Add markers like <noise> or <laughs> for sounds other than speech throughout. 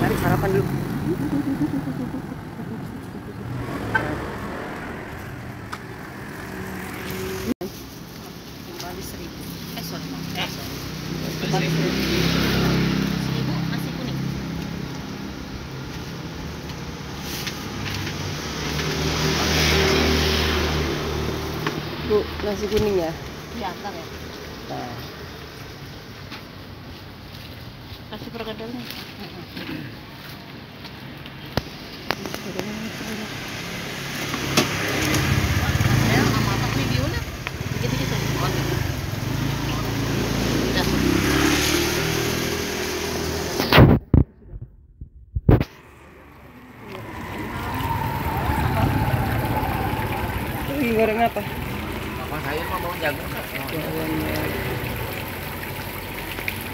Mari sarapan dulu. Kembali seribu. Eh sorry, eh sorry. Kembali seribu. Seribu nasi kuning. Bu, nasi kuning ya. Iya, ntar ya. Nah, Kasih perkedalnya. Ya, sama apa videonya? Dikit-dikit aja. Oh, gitu. Udah. ini goreng apa? Mama saya mau jagung kak. Gorengnya.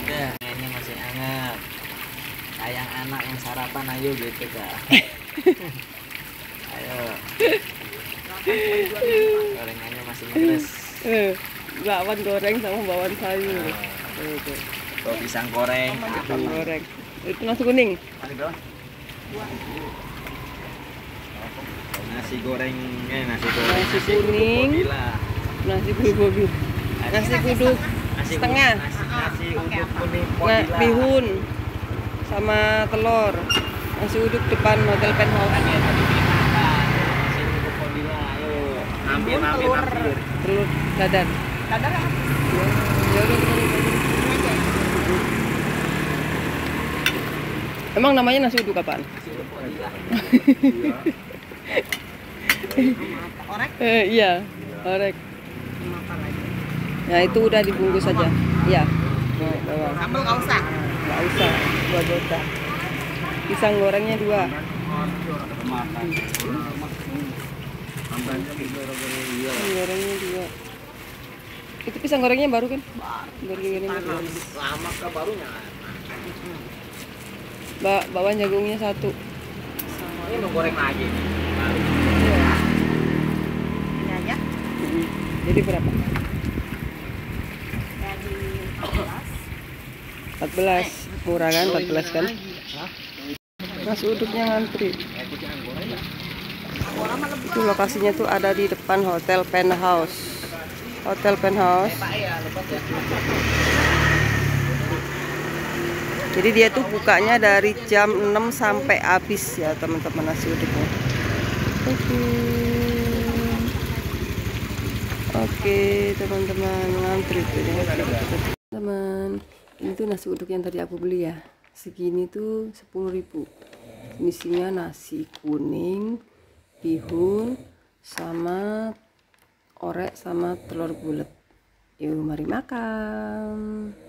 Udah, hangat. Sayang anak yang sarapan ayo gitu kak. <laughs> ayo. Gorengannya masih meres. Eh, bakwan goreng sama bakwan sayur. Tuh, tuh. Tuh pisang goreng. Aduh. goreng. Itu nasi kuning. Nasi goreng, eh nasi goreng. Nasi kuning. Nasi kuning. Nasi kuduk setengah. Nasi, uduk kuning Nah, bihun sama telur. Nasi uduk depan hotel penthouse. Kan tadi dimakan. Nasi uduk podila. Ayo. Hampir, hampir, hampir. Telur dadar. Dadar ya? Ya, udah. Emang namanya nasi uduk apaan? Nasi uduk. <laughs> Orek Eh, iya, orek. Nah, itu udah dibungkus saja. Iya. Bawang. Sambal nggak usah. Nggak usah, dua dota. Pisang gorengnya dua. Pisang gorengnya dua. Itu pisang gorengnya baru kan? Baru dikirim. Lama ke barunya. Ba bawang jagungnya satu. Ini mau goreng lagi. Baru. Ini aja. Jadi berapa? Jadi 14. 14. Murah kan? 14 kan? Nasi uduknya ngantri. Itu lokasinya tuh ada di depan Hotel Penthouse. Hotel Penthouse. Jadi dia tuh bukanya dari jam 6 sampai habis ya teman-teman nasi uduknya. Oke. Oke teman-teman ngantri ya. Ini tuh nasi uduk yang tadi aku beli ya. Segini tuh 10.000. Isinya nasi kuning, bihun, sama orek sama telur bulat. Yuk mari makan.